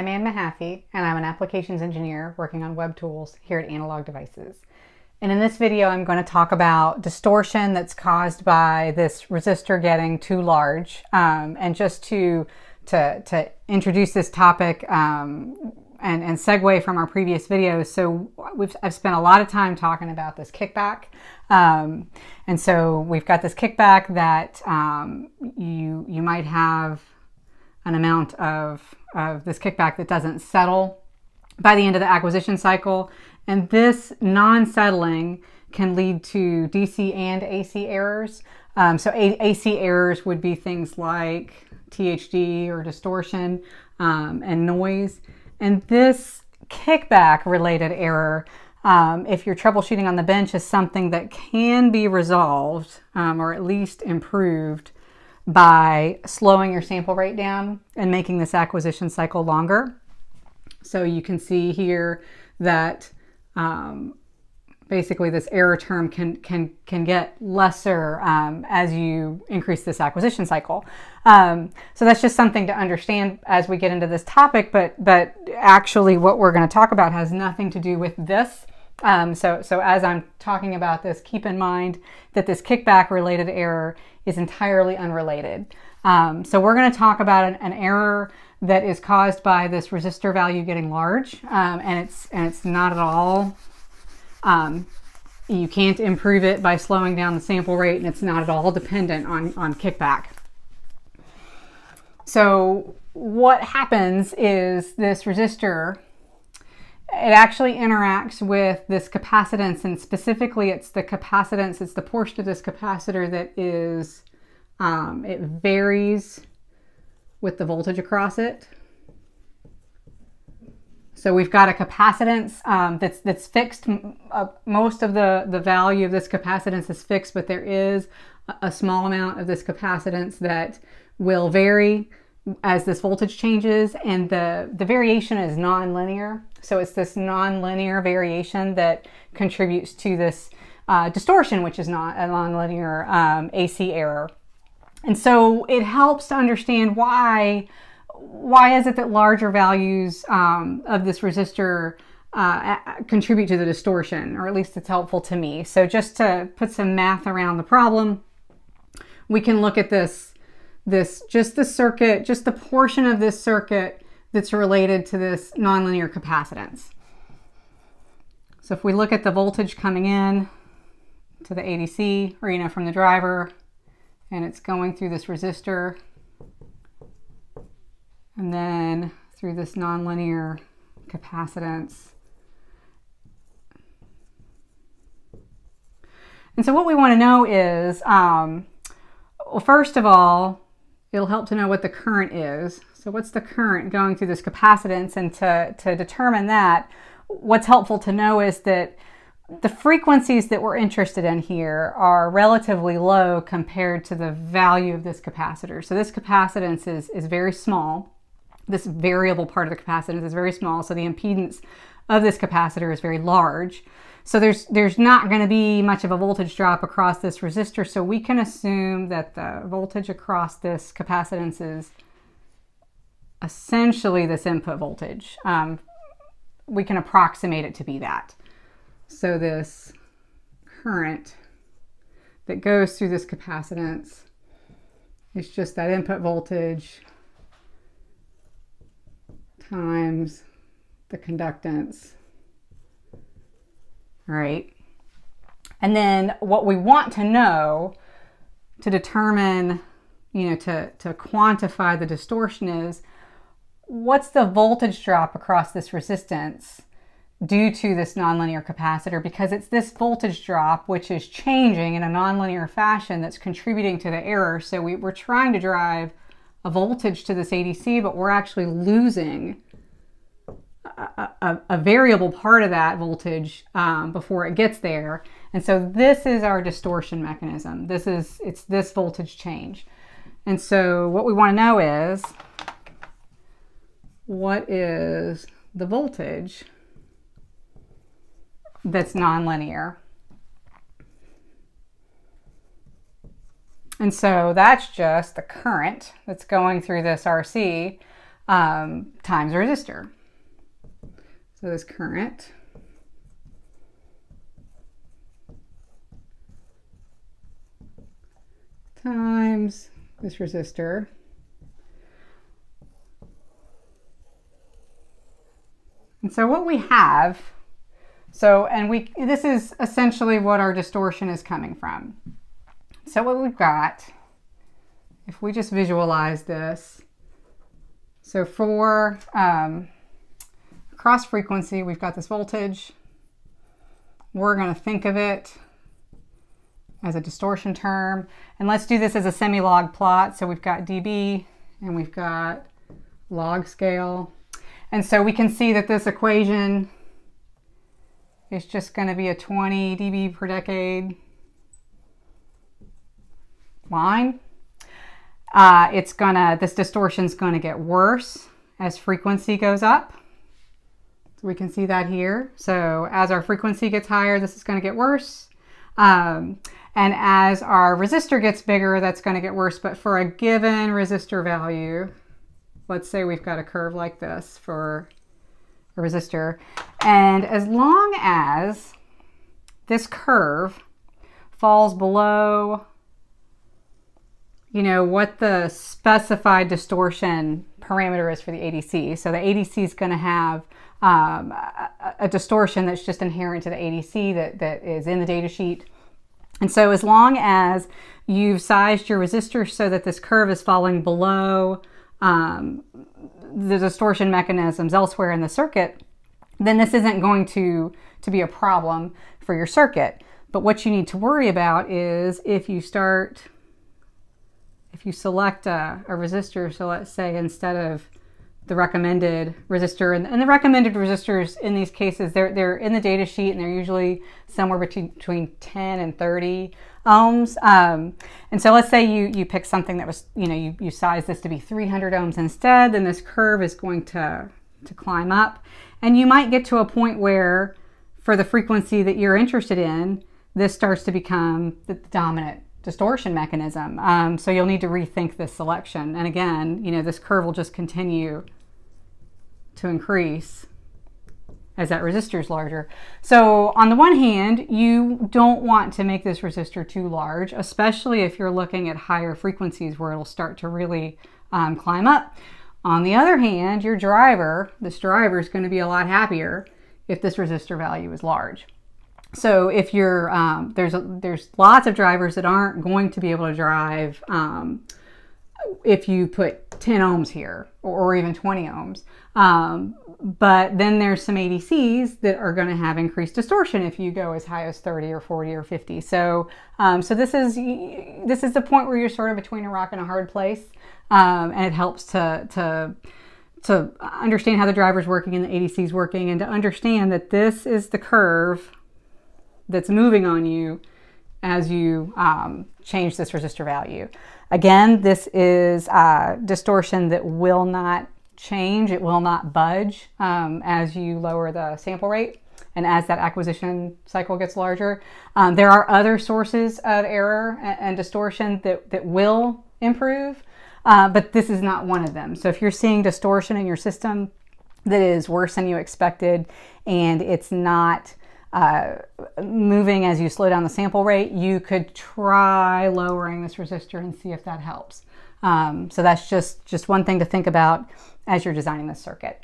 I'm Ann Mahaffey, and I'm an applications engineer working on web tools here at Analog Devices. And in this video, I'm going to talk about distortion that's caused by this resistor getting too large. Um, and just to, to, to introduce this topic um, and, and segue from our previous videos, so we've, I've spent a lot of time talking about this kickback. Um, and so we've got this kickback that um, you, you might have an amount of, of this kickback that doesn't settle by the end of the acquisition cycle. And this non-settling can lead to DC and AC errors. Um, so A AC errors would be things like THD or distortion um, and noise. And this kickback related error, um, if you're troubleshooting on the bench, is something that can be resolved um, or at least improved by slowing your sample rate down and making this acquisition cycle longer. So you can see here that um, basically this error term can can can get lesser um, as you increase this acquisition cycle. Um, so that's just something to understand as we get into this topic. But but actually, what we're going to talk about has nothing to do with this. Um, so so as I'm talking about this, keep in mind that this kickback related error is entirely unrelated. Um, so we're going to talk about an, an error that is caused by this resistor value getting large, um, and it's and it's not at all. Um, you can't improve it by slowing down the sample rate, and it's not at all dependent on on kickback. So what happens is this resistor it actually interacts with this capacitance and specifically it's the capacitance it's the portion of this capacitor that is um, it varies with the voltage across it. So we've got a capacitance um, that's that's fixed. Uh, most of the, the value of this capacitance is fixed, but there is a small amount of this capacitance that will vary as this voltage changes and the, the variation is nonlinear. So it's this nonlinear variation that contributes to this uh, distortion, which is not a nonlinear um, AC error. And so it helps to understand why why is it that larger values um, of this resistor uh, contribute to the distortion, or at least it's helpful to me. So just to put some math around the problem, we can look at this, this just the circuit, just the portion of this circuit that's related to this nonlinear capacitance. So if we look at the voltage coming in to the ADC, or you know, from the driver, and it's going through this resistor and then through this nonlinear capacitance. And so what we want to know is, um, well, first of all, it'll help to know what the current is. So what's the current going through this capacitance? And to, to determine that, what's helpful to know is that the frequencies that we're interested in here are relatively low compared to the value of this capacitor. So this capacitance is, is very small. This variable part of the capacitance is very small, so the impedance of this capacitor is very large. So there's, there's not going to be much of a voltage drop across this resistor, so we can assume that the voltage across this capacitance is essentially this input voltage. Um, we can approximate it to be that. So this current that goes through this capacitance is just that input voltage times the conductance. Right. And then what we want to know to determine, you know, to, to quantify the distortion is what's the voltage drop across this resistance due to this nonlinear capacitor because it's this voltage drop which is changing in a nonlinear fashion that's contributing to the error. So we, are trying to drive a voltage to this ADC, but we're actually losing a, a, variable part of that voltage um, before it gets there. And so this is our distortion mechanism. This is, it's this voltage change. And so what we want to know is, what is the voltage that's nonlinear. And so that's just the current that's going through this RC um, times resistor. So this current. Times this resistor. And so what we have, so, and we, this is essentially what our distortion is coming from. So what we've got, if we just visualize this, so for um, cross frequency, we've got this voltage. We're going to think of it as a distortion term. And let's do this as a semi-log plot. So we've got dB and we've got log scale. And so we can see that this equation is just going to be a 20 dB per decade line. Uh, it's gonna, this distortion is gonna get worse as frequency goes up. We can see that here. So as our frequency gets higher, this is gonna get worse. Um, and as our resistor gets bigger, that's gonna get worse. But for a given resistor value, let's say we've got a curve like this for a resistor. And as long as this curve falls below you know, what the specified distortion parameter is for the ADC. So the ADC is going to have um, a, a, distortion that's just inherent to the ADC that, that is in the data sheet. And so as long as you've sized your resistor so that this curve is falling below um, the distortion mechanisms elsewhere in the circuit, then this isn't going to, to be a problem for your circuit. But what you need to worry about is if you start if you select a, a resistor, so let's say instead of the recommended resistor, and, and, the recommended resistors in these cases, they're, they're in the data sheet and they're usually somewhere between, between 10 and 30 ohms. Um, and so let's say you, you pick something that was, you know, you, you size this to be 300 ohms instead, then this curve is going to, to climb up. And you might get to a point where for the frequency that you're interested in, this starts to become the dominant distortion mechanism. Um, so you'll need to rethink this selection. And again, you know, this curve will just continue to increase as that resistor is larger. So on the one hand, you don't want to make this resistor too large, especially if you're looking at higher frequencies where it'll start to really um, climb up. On the other hand, your driver, this driver is going to be a lot happier if this resistor value is large. So if you're um, there's a, there's lots of drivers that aren't going to be able to drive um, if you put 10 ohms here or, or even 20 ohms. Um, but then there's some ADCs that are going to have increased distortion if you go as high as 30 or 40 or 50. So um, so this is this is the point where you're sort of between a rock and a hard place, um, and it helps to to to understand how the driver's working and the ADC's working, and to understand that this is the curve that's moving on you as you um, change this resistor value. Again, this is distortion that will not change, it will not budge um, as you lower the sample rate and as that acquisition cycle gets larger. Um, there are other sources of error and, and distortion that, that will improve, uh, but this is not one of them. So if you're seeing distortion in your system that is worse than you expected and it's not uh, moving as you slow down the sample rate, you could try lowering this resistor and see if that helps. Um, so that's just, just one thing to think about as you're designing this circuit.